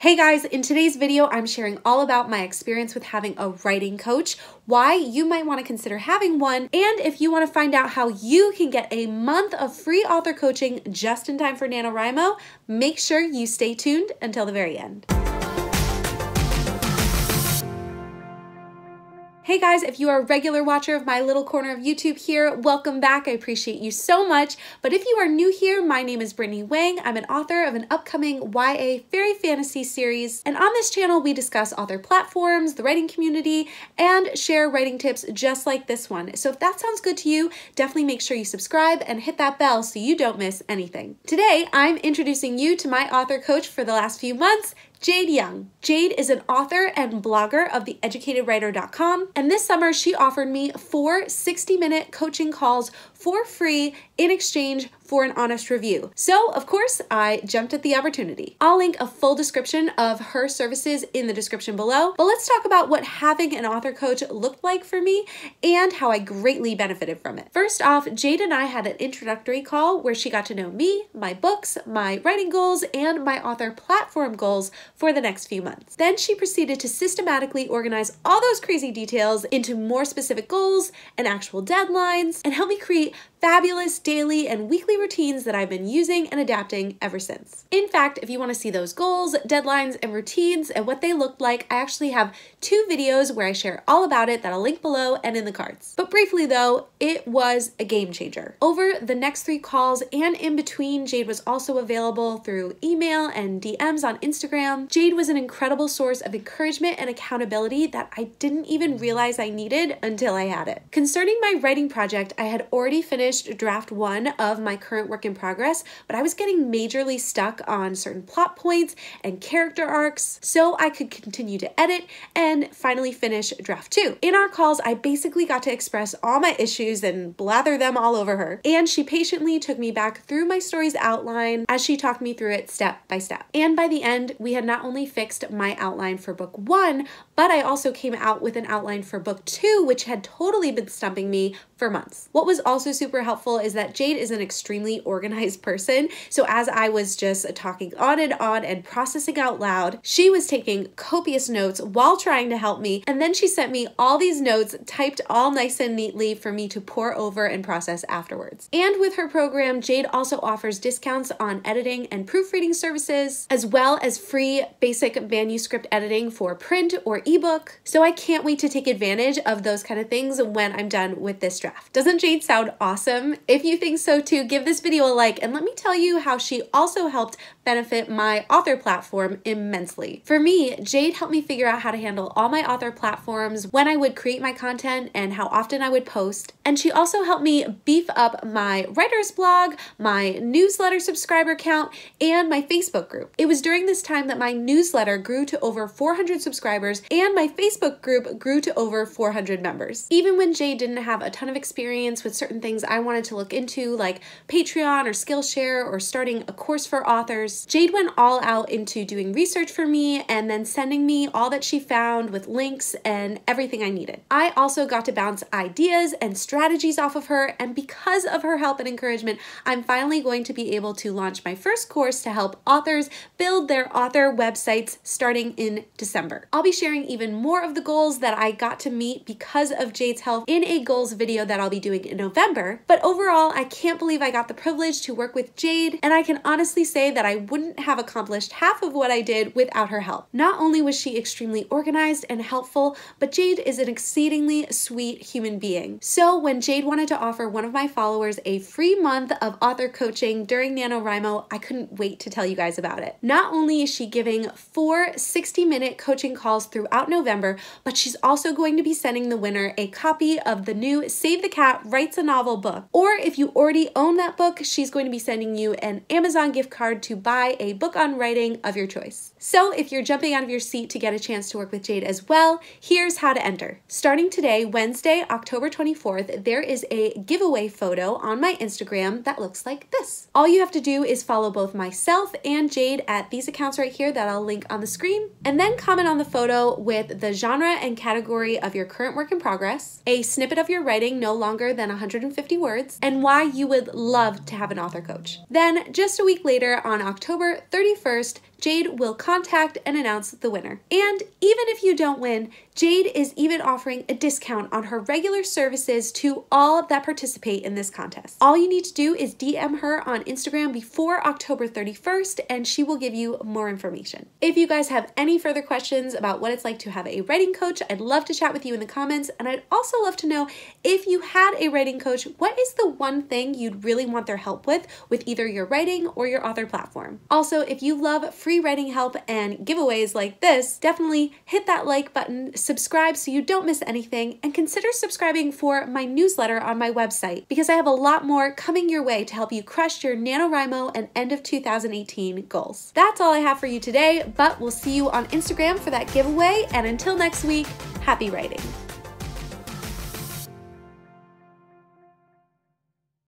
Hey guys, in today's video, I'm sharing all about my experience with having a writing coach, why you might want to consider having one, and if you want to find out how you can get a month of free author coaching just in time for NaNoWriMo, make sure you stay tuned until the very end. Hey guys, if you are a regular watcher of my little corner of YouTube here, welcome back. I appreciate you so much. But if you are new here, my name is Brittany Wang. I'm an author of an upcoming YA fairy fantasy series. And on this channel, we discuss author platforms, the writing community, and share writing tips just like this one. So if that sounds good to you, definitely make sure you subscribe and hit that bell so you don't miss anything. Today, I'm introducing you to my author coach for the last few months, Jade Young. Jade is an author and blogger of theeducatedwriter.com, and this summer she offered me four 60 minute coaching calls for free in exchange for an honest review. So, of course, I jumped at the opportunity. I'll link a full description of her services in the description below, but let's talk about what having an author coach looked like for me and how I greatly benefited from it. First off, Jade and I had an introductory call where she got to know me, my books, my writing goals, and my author platform goals for the next few months. Then she proceeded to systematically organize all those crazy details into more specific goals and actual deadlines and help me create fabulous daily and weekly routines that I've been using and adapting ever since. In fact, if you want to see those goals, deadlines, and routines and what they look like, I actually have two videos where I share all about it that I'll link below and in the cards. But briefly though, it was a game changer. Over the next three calls and in between, Jade was also available through email and DMs on Instagram. Jade was an incredible source of encouragement and accountability that I didn't even realize I needed until I had it. Concerning my writing project, I had already finished draft one of my current work in progress, but I was getting majorly stuck on certain plot points and character arcs, so I could continue to edit and finally finish draft two. In our calls, I basically got to express all my issues and blather them all over her, and she patiently took me back through my story's outline as she talked me through it step by step. And by the end, we had not only fixed my outline for book one, but I also came out with an outline for book two, which had totally been stumping me for months. What was also super helpful is that Jade is an extremely organized person. So as I was just talking on and on and processing out loud, she was taking copious notes while trying to help me. And then she sent me all these notes typed all nice and neatly for me to pore over and process afterwards. And with her program, Jade also offers discounts on editing and proofreading services, as well as free basic manuscript editing for print or ebook. So I can't wait to take advantage of those kind of things when I'm done with this draft. Doesn't Jade sound awesome? If you think so too, give this video a like and let me tell you how she also helped benefit my author platform immensely. For me, Jade helped me figure out how to handle all my author platforms, when I would create my content, and how often I would post. And she also helped me beef up my writer's blog, my newsletter subscriber count, and my Facebook group. It was during this time that my newsletter grew to over 400 subscribers and my Facebook group grew to over 400 members. Even when Jade didn't have a ton of experience with certain things I wanted to look into, like Patreon or Skillshare or starting a course for authors, Jade went all out into doing research for me and then sending me all that she found with links and everything I needed. I also got to bounce ideas and strategies off of her, and because of her help and encouragement, I'm finally going to be able to launch my first course to help authors build their author websites starting in December. I'll be sharing even more of the goals that I got to meet because of Jade's help in a goals video that I'll be doing in November. But overall, I can't believe I got the privilege to work with Jade, and I can honestly say that I wouldn't have accomplished half of what I did without her help. Not only was she extremely organized and helpful, but Jade is an exceedingly sweet human being. So when Jade wanted to offer one of my followers a free month of author coaching during NaNoWriMo, I couldn't wait to tell you guys about it. Not only is she giving four 60 minute coaching calls throughout November, but she's also going to be sending the winner a copy of the new Save the Cat Writes a Novel book. Or if you already own that book, she's going to be sending you an Amazon gift card to buy buy a book on writing of your choice. So if you're jumping out of your seat to get a chance to work with Jade as well, here's how to enter. Starting today, Wednesday, October 24th, there is a giveaway photo on my Instagram that looks like this. All you have to do is follow both myself and Jade at these accounts right here that I'll link on the screen, and then comment on the photo with the genre and category of your current work in progress, a snippet of your writing no longer than 150 words, and why you would love to have an author coach. Then, just a week later on October 31st, Jade will contact and announce the winner. And even if you don't win, Jade is even offering a discount on her regular services to all that participate in this contest. All you need to do is DM her on Instagram before October 31st and she will give you more information. If you guys have any further questions about what it's like to have a writing coach, I'd love to chat with you in the comments. And I'd also love to know if you had a writing coach, what is the one thing you'd really want their help with with either your writing or your author platform? Also, if you love free writing help and giveaways like this, definitely hit that like button, subscribe so you don't miss anything, and consider subscribing for my newsletter on my website because I have a lot more coming your way to help you crush your NaNoWriMo and end of 2018 goals. That's all I have for you today, but we'll see you on Instagram for that giveaway, and until next week, happy writing.